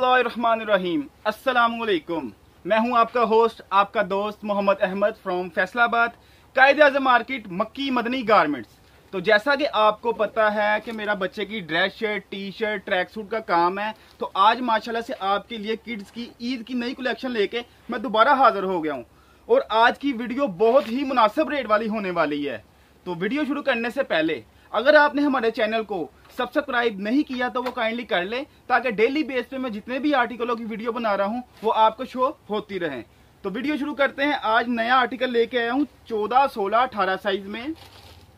अस्सलाम वालेकुम मैं हूँ आपका होस्ट, आपका दोस्त Mohammad Ahmad from Faisalabad Qaid Azam market, Makki Madani garments तो जैसा कि आपको पता है कि मेरा बच्चे की dress shirt T shirt track suit का काम है तो आज माशाल्लाह से आपके लिए किड्स की ईद की नई कलेक्शन लेके मैं दोबारा हाजिर हो गया हूँ। और आज की वीडियो बहुत ही मुनासिब रेट वाली होने वाली है। तो वीडियो शुरू करने से पहले अगर आपने हमारे चैनल को सब्सक्राइब नहीं किया तो वो काइंडली कर ले, ताकि डेली बेस पे मैं जितने भी आर्टिकलों की वीडियो बना रहा हूँ, वो आपको शो होती रहे। तो वीडियो शुरू करते हैं। आज नया आर्टिकल लेके आया हूँ चौदह सोलह अठारह साइज़ में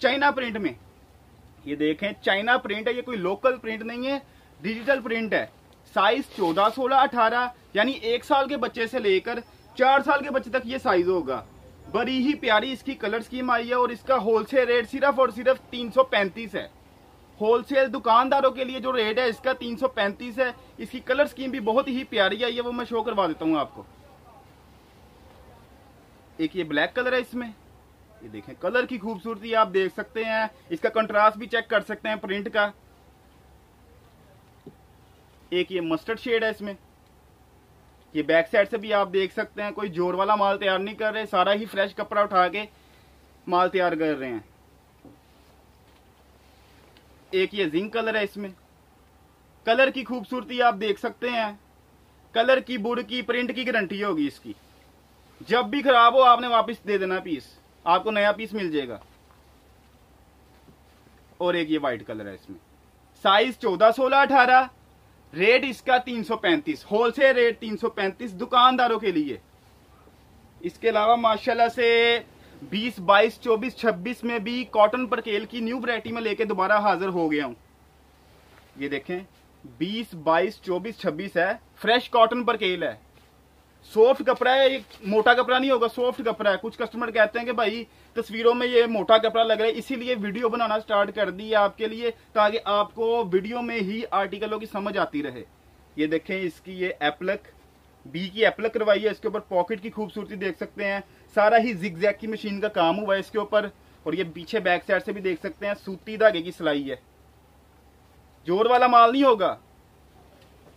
चाइना प्रिंट में। ये देखें चाइना प्रिंट है, ये कोई लोकल प्रिंट नहीं है डिजिटल प्रिंट है। साइज़ चौदह सोलह अठारह, यानी एक साल के बच्चे से लेकर चार साल के बच्चे तक ये साइज़ होगा। बड़ी ही प्यारी इसकी कलर स्कीम आई है और इसका होलसेल रेट सिर्फ़ और सिर्फ़ 335 है। होलसेल दुकानदारों के लिए जो रेट है, इसका 335 है। इसकी कलर स्कीम भी बहुत ही प्यारी आई है, वो मैं शो करवा देता हूँ आपको। एक ये ब्लैक कलर है इसमें। ये देखें कलर की खूबसूरती आप देख सकते हैं। इसका कंट्रास्ट भी चेक कर सकते हैं प्रिंट का। एक ये मस्टर्ड शेड है इसमें। ये बैक साइड से भी आप देख सकते हैं, कोई ज़ोर वाला माल तैयार नहीं कर रहे, सारा ही फ्रेश कपड़ा उठा के माल तैयार कर रहे हैं। एक ये जिंक कलर है इसमें। कलर की खूबसूरती आप देख सकते हैं। कलर की बुड की प्रिंट की गारंटी होगी इसकी। जब भी खराब हो, आपने वापस दे देना पीस आपको नया पीस मिल जाएगा। और एक ये व्हाइट कलर है इसमें। साइज़ चौदह सोलह अठारह रेट इसका 335 होलसेल रेट 335 दुकानदारों के लिए। इसके अलावा माशाल्लाह से 20, 22, 24, 26 में भी कॉटन पर केल की न्यू वरायटी में लेके दोबारा हाजिर हो गया हूँ। ये देखें 20, 22, 24, 26 है फ्रेश कॉटन पर केल है। सॉफ्ट कपड़ा है ये मोटा कपड़ा नहीं होगा सॉफ्ट कपड़ा है। कुछ कस्टमर कहते हैं कि भाई तस्वीरों में ये मोटा कपड़ा लग रहा है इसीलिए वीडियो बनाना स्टार्ट कर दी है आपके लिए ताकि आपको वीडियो में ही आर्टिकलों की समझ आती रहे। ये देखें इसकी ये एप्लक बी की एप्लक करवाई है इसके ऊपर पॉकेट की खूबसूरती देख सकते हैं। सारा ही जिग की मशीन का काम हुआ है इसके ऊपर और ये पीछे बैक साइड से भी देख सकते हैं सूती धागे की सिलाई है। ज़ोर वाला माल नहीं होगा।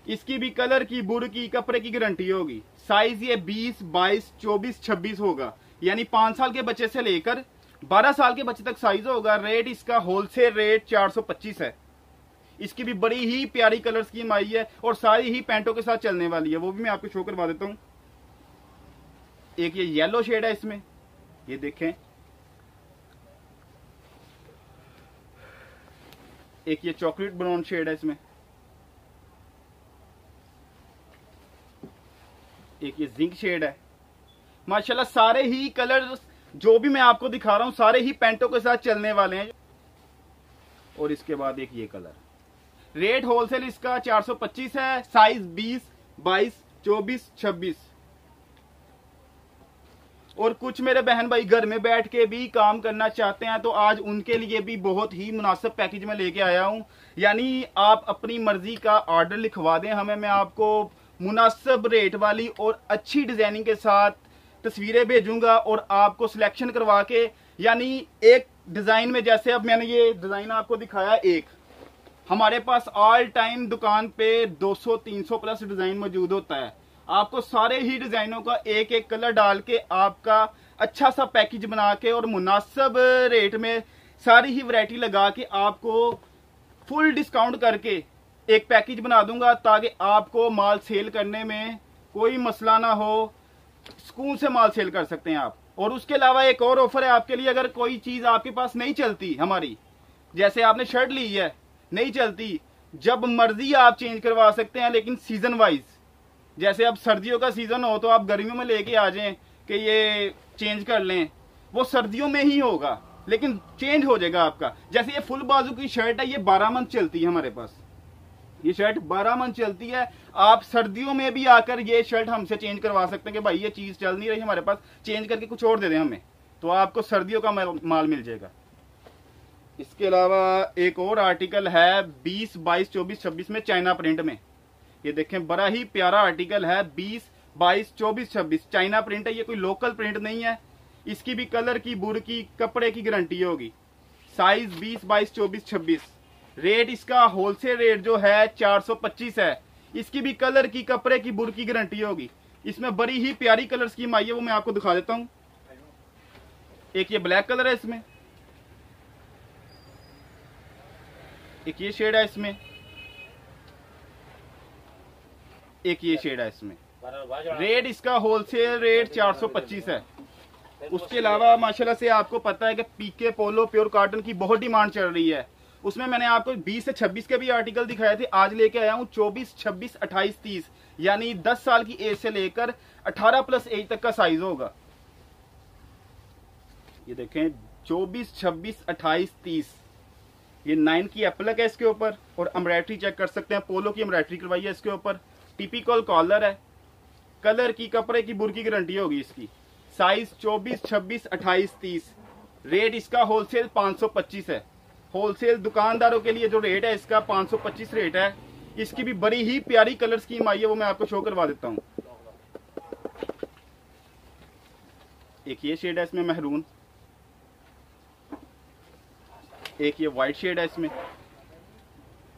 इसकी भी कलर की बुर की कपड़े की गारंटी होगी। साइज़ ये 20, 22, 24, 26 होगा। यानी पाँच साल के बच्चे से लेकर 12 साल के बच्चे तक साइज़ होगा। रेट इसका होलसेल रेट 425 है। इसकी भी बड़ी ही प्यारी कलर स्कीम आई है और सारी ही पैंटों के साथ चलने वाली है। वो भी मैं आपको शो करवा देता हूँ। एक ये येलो शेड है इसमें। ये देखें। एक ये चॉकलेट ब्राउन शेड है इसमें। एक ये जिंक शेड है। माशाल्लाह सारे ही कलर जो भी मैं आपको दिखा रहा हूँ सारे ही पैंटों के साथ चलने वाले हैं। और इसके बाद एक ये कलर रेट होलसेल इसका 425 है साइज़ 20, 22, 24, 26 और कुछ मेरे बहन भाई घर में बैठ के भी काम करना चाहते हैं तो आज उनके लिए भी बहुत ही मुनासिब पैकेज में लेके आया हूँ। यानी आप अपनी मर्ज़ी का ऑर्डर लिखवा दें हमें। मैं आपको मुनासिब रेट वाली और अच्छी डिज़ाइनिंग के साथ तस्वीरें भेजूँगा और आपको सिलेक्शन करवा के, यानी एक डिज़ाइन में जैसे अब मैंने ये डिज़ाइन आपको दिखाया एक। हमारे पास ऑल टाइम दुकान पे 200-300 प्लस डिज़ाइन मौजूद होता है। आपको सारे ही डिजाइनों का एक एक कलर डाल के आपका अच्छा सा पैकेज बना के और मुनासिब रेट में सारी ही वैरायटी लगा के आपको फुल डिस्काउंट करके एक पैकेज बना दूँगा ताकि आपको माल सेल करने में कोई मसला ना हो। सुकून से माल सेल कर सकते हैं आप। और उसके अलावा एक और ऑफ़र है आपके लिए, अगर कोई चीज़ आपके पास नहीं चलती हमारी, जैसे आपने शर्ट ली है, नहीं चलती, जब मर्ज़ी आप चेंज करवा सकते हैं, लेकिन सीज़न वाइज जैसे अब सर्दियों का सीज़न हो तो आप गर्मियों में लेके आ जाएँ कि ये चेंज कर लें, वो सर्दियों में ही होगा, लेकिन चेंज हो जाएगा आपका। जैसे ये फुल बाजू की शर्ट है, ये बारह मंथ चलती है हमारे पास। ये शर्ट बारह मंथ चलती है। आप सर्दियों में भी आकर ये शर्ट हमसे चेंज करवा सकते हैं कि भाई ये चीज़ चल नहीं रही हमारे पास चेंज करके कुछ और दे दें हमें। तो आपको सर्दियों का माल मिल जाएगा। इसके अलावा एक और आर्टिकल है 20, 22, 24, 26 में चाइना प्रिंट में। ये देखें बड़ा ही प्यारा आर्टिकल है 20, 22, 24, 26 चाइना प्रिंट है ये कोई लोकल प्रिंट नहीं है। इसकी भी कलर की बुर की कपड़े की गारंटी होगी। साइज़ 20, 22, 24, 26 रेट इसका होलसेल रेट जो है 425 है। इसकी भी कलर की, कपड़े की, बुर की गारंटी होगी। इसमें बड़ी ही प्यारी कलर स्कीम आई है, वो मैं आपको दिखा देता हूँ। एक ये ब्लैक कलर है इसमें। एक ये शेड है इसमें। एक ये शेड है इसमें। रेट इसका होलसेल रेट 425 है। उसके अलावा माशाल्लाह से आपको पता है कि पीके पोलो प्योर कॉटन की बहुत डिमांड चल रही है। उसमें मैंने आपको 20 से 26 के भी आर्टिकल दिखाए थे। आज लेके आया हूँ 24, 26, 28, 30 यानी 10 साल की एज से लेकर 18 प्लस एज तक का साइज़ होगा। ये देखें 24, 26, 28, 30 ये नाइन की एप्लक है इसके ऊपर और एम्ब्रॉयडरी चेक कर सकते हैं। पोलो की एम्ब्रॉयडरी करवाई है इसके ऊपर। टिपिकल कॉलर है। कलर की कपड़े की बुर की गारंटी होगी इसकी। साइज़ 24, 26, 28, 30 रेट इसका होलसेल 525 है। होलसेल दुकानदारों के लिए जो रेट है, इसका 525 रेट है। इसकी भी बड़ी ही प्यारी कलर स्कीम आई है, वो मैं आपको शो करवा देता हूँ। एक ये शेड है इसमें महरून एक ये व्हाइट शेड है इसमें।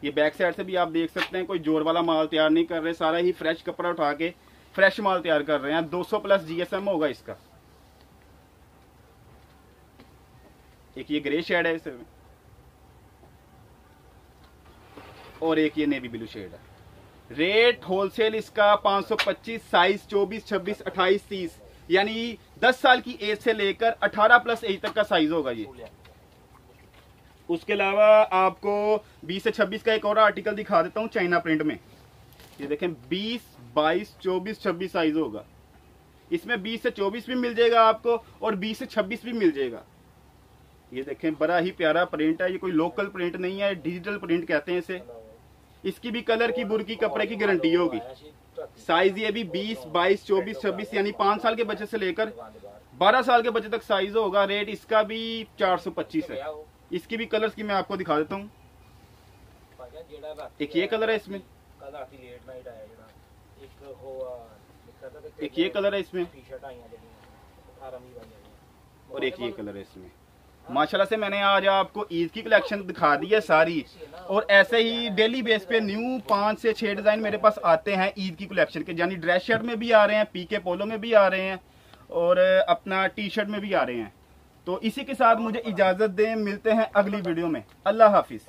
ये बैक साइड से भी आप देख सकते हैं, कोई ज़ोर वाला माल तैयार नहीं कर रहे, सारा ही फ्रेश कपड़ा उठा के फ्रेश माल तैयार कर रहे हैं। 200 प्लस जीएसएम होगा इसका। एक ये ग्रे शेड है इसमें। और एक ये नेवी ब्लू शेड है। रेट होलसेल इसका 525 साइज़ 24, 26, 28, 30 यानी 10 साल की एज से लेकर 18 प्लस एज तक का साइज़ होगा ये। उसके अलावा आपको 20 से 26 का एक और आर्टिकल दिखा देता हूँ चाइना प्रिंट में। ये देखें 20, 22, 24, 26 साइज़ होगा। इसमें 20 से 24 भी मिल जाएगा आपको और 20 से 26 भी मिल जाएगा। ये देखें बड़ा ही प्यारा प्रिंट है ये कोई लोकल प्रिंट नहीं है डिजिटल प्रिंट कहते हैं इसे। इसकी भी कलर की बुर की कपड़े की गारंटी होगी। साइज़ ये भी 20, 22, 24, 26 यानी पाँच साल के बच्चे से लेकर 12 साल के बच्चे तक साइज़ होगा। रेट इसका भी 425 है। इसकी भी कलर्स की मैं आपको दिखा देता हूँ। एक ये कलर है इसमें। एक ये कलर है इसमें। और एक ये कलर है इसमें। माशाल्लाह से मैंने आज आपको ईद की कलेक्शन दिखा दी है सारी। और ऐसे ही डेली बेस पे न्यू पाँच से छह डिज़ाइन मेरे पास आते हैं ईद की कलेक्शन के। यानी ड्रेस शर्ट में भी आ रहे हैं पीके पोलो में भी आ रहे हैं और अपना टी शर्ट में भी आ रहे हैं। तो इसी के साथ मुझे इजाज़त दें, मिलते हैं अगली वीडियो में। अल्लाह हाफिज।